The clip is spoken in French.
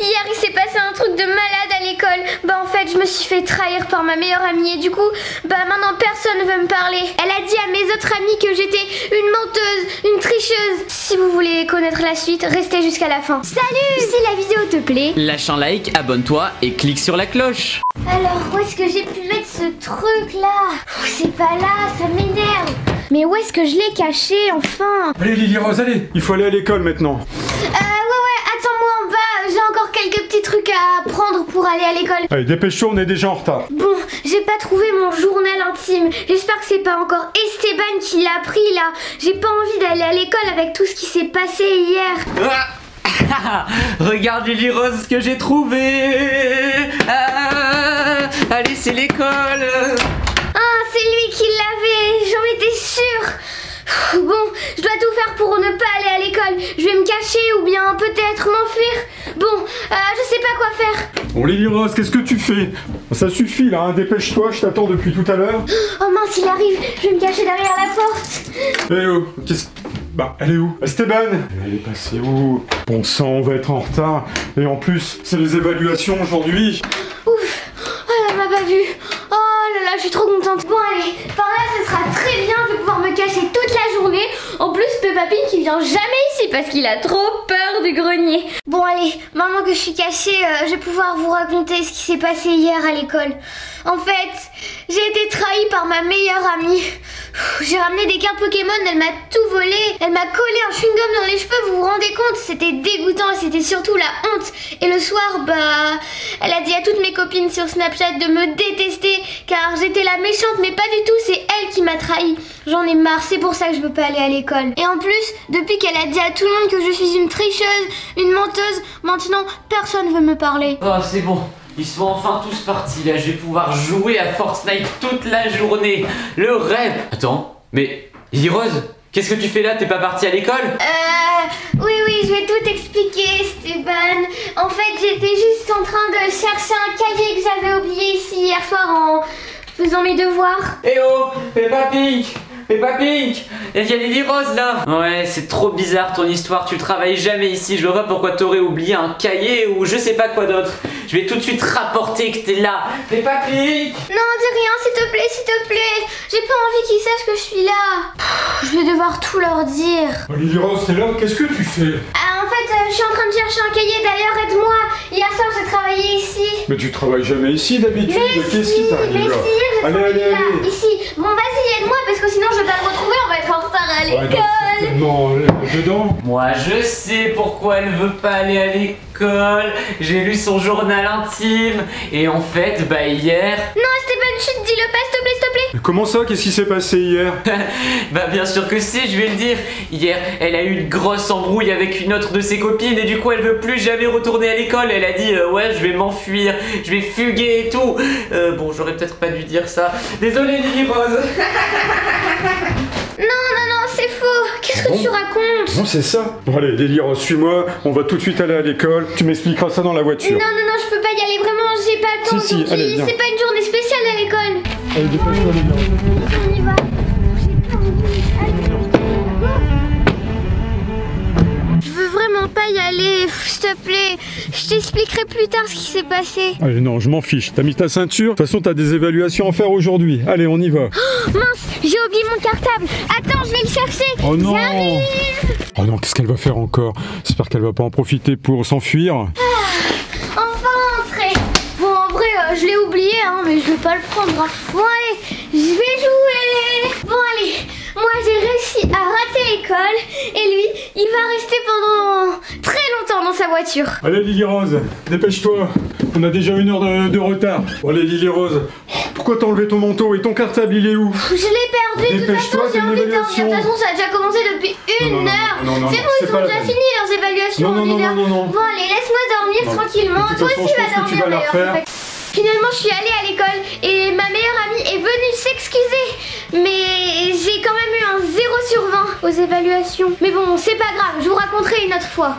hier il s'est passé un truc de malade à l'école. Bah en fait, je me suis fait trahir par ma meilleure amie et du coup, bah maintenant personne ne veut me parler. Elle a dit à mes autres amis que j'étais une menteuse, une tricheuse. Si vous voulez connaître la suite, restez jusqu'à la fin. Salut Si la vidéo te plaît, Lâche un like, abonne-toi et clique sur la cloche. alors où est-ce que j'ai pu mettre ce truc là Oh, C'est pas là, ça m'énerve. Mais où est-ce que je l'ai caché enfin? Allez Lily Rose, allez Il faut aller à l'école maintenant. Euh, trucs à prendre pour aller à l'école. Allez, dépêche-toi, on est déjà en retard. Bon, j'ai pas trouvé mon journal intime. J'espère que c'est pas encore Esteban qui l'a pris là. J'ai pas envie d'aller à l'école avec tout ce qui s'est passé hier. Ah Regarde Lily Rose ce que j'ai trouvé Ah Allez, c'est l'école Ah, c'est lui qui l'avait, j'en étais sûre. Bon, je dois tout faire pour ne pas aller à l'école. Je vais me cacher ou bien peut-être m'enfuir. Bon, euh, je sais pas quoi faire. Bon Lily Rose, qu'est-ce que tu fais? Ça suffit là, hein, dépêche-toi, je t'attends depuis tout à l'heure. Oh mince, il arrive. Je vais me cacher derrière la porte. Eh oh, qu'est-ce... Bah, elle est où? Esteban? Elle est passée où? Bon sang, on va être en retard. Et en plus, c'est les évaluations aujourd'hui. Ouf, oh, elle m'a pas vue. Oh là là, je suis trop contente. Bon, allez, par là, ce sera très bien. Je vais pouvoir me cacher toute la journée. En plus, Peppa Pig qui vient jamais ici parce qu'il a trop peur du grenier. Bon, allez, maintenant que je suis cachée, euh, je vais pouvoir vous raconter ce qui s'est passé hier à l'école. En fait, j'ai été trahie par ma meilleure amie. J'ai ramené des cartes Pokémon, elle m'a tout volé. Elle m'a collé un chewing-gum dans les cheveux, vous vous rendez compte? C'était dégoûtant et c'était surtout la honte. Et le soir, bah, elle a dit à toutes mes copines sur Snapchat de me détester car j'étais la méchante, mais pas du tout, c'est elle qui m'a trahi. J'en ai marre, c'est pour ça que je veux pas aller à l'école. Et en plus, depuis qu'elle a dit à tout le monde que je suis une tricheuse, une menteuse, maintenant personne veut me parler. Oh, c'est bon. Ils sont enfin tous partis là, je vais pouvoir jouer à Fortnite toute la journée. Le rêve. Attends, mais Rose, qu'est-ce que tu fais là? T'es pas partie à l'école? Euh, oui, oui, je vais tout expliquer, Stéban. En fait, j'étais juste en train de chercher un cahier que j'avais oublié ici hier soir en faisant mes devoirs. Eh oh Peppa Pig Peppa Pig Il y a Lily Rose là Ouais, c'est trop bizarre ton histoire, tu travailles jamais ici, je vois pas pourquoi t'aurais oublié un cahier ou je sais pas quoi d'autre. Je vais tout de suite rapporter que t'es là. Peppa Pig Non, dis rien, s'il te plaît, s'il te plaît. J'ai pas envie qu'ils sachent que je suis là. Pff, Je vais devoir tout leur dire. Oh, Lily Rose, t'es là Qu'est-ce que tu fais? Ah, en fait, euh, je suis en train de chercher un cahier. D'ailleurs, aide-moi. Hier soir, j'ai travaillé ici. Mais tu travailles jamais ici d'habitude, Mais qu'est-ce si, qui mais t'arrive si, là j'ai Allez, allez, là, allez ici. Bon, vas-y, aide-moi parce que sinon, je vais pas le retrouver. On va être en retard à Ouais, l'école. certainement, allez, dedans Moi je sais pourquoi elle veut pas aller à l'école. J'ai lu son journal intime. Et en fait, bah hier. Non, Stéphane, chut, dis-le pas, s'il te plaît, s'il te plaît. Comment ça Qu'est-ce qui s'est passé hier Bah bien sûr que si, je vais le dire. Hier, elle a eu une grosse embrouille avec une autre de ses copines et du coup elle veut plus jamais retourner à l'école. Elle a dit euh, ouais je vais m'enfuir, je vais fuguer et tout. Euh, bon j'aurais peut-être pas dû dire ça. Désolé Lily Rose. Non, non, non, c'est faux. Qu'est-ce que Bon. tu racontes Non, c'est ça. Bon, allez, Lily Rose, suis-moi, on va tout de suite aller à l'école. Tu m'expliqueras ça dans la Non, voiture. non, non, je peux pas y aller. Vraiment, j'ai pas le temps Si, si. C'est pas une journée spéciale à l'école. Allez, dépêche-toi, Lily Rose. On y va. J'ai pas envie. Allez, d'accord Je veux vraiment pas y aller, s'il te plaît. Je t'expliquerai plus tard ce qui s'est passé. Allez, non, je m'en fiche. T'as mis ta ceinture? De toute façon, t'as des évaluations à faire aujourd'hui. Allez, on y va. Mince, j'ai oublié mon cartable. Attends, je vais le chercher. Oh non J'arrive. Oh non, qu'est-ce qu'elle va faire encore? J'espère qu'elle va pas en profiter pour s'enfuir. En vrai, euh, je l'ai oublié, hein, mais je vais pas le prendre. hein. Bon, allez, je vais jouer. Bon, allez, moi j'ai réussi à rater l'école et lui, il va rester pendant très longtemps dans sa voiture. Allez, Lily Rose, dépêche-toi. On a déjà une heure de, de retard. Bon, allez, Lily Rose. Pourquoi t'as enlevé ton manteau et ton cartable, il est où? Je l'ai perdu, de toute Dépêche-toi, façon, j'ai envie de dormir. De toute façon, ça a déjà commencé depuis une Non, non, heure. non, non, non, C'est bon, ils pas ont la déjà peine. fini leurs évaluations Non, non, non, non, non. Bon, allez, laisse-moi dormir tranquillement. Toi aussi, va dormir d'ailleurs. Finalement, je suis allée à l'école et ma meilleure amie est venue s'excuser. Mais j'ai quand même eu un 0 sur 20 aux évaluations. Mais bon, c'est pas grave, je vous raconterai une autre fois.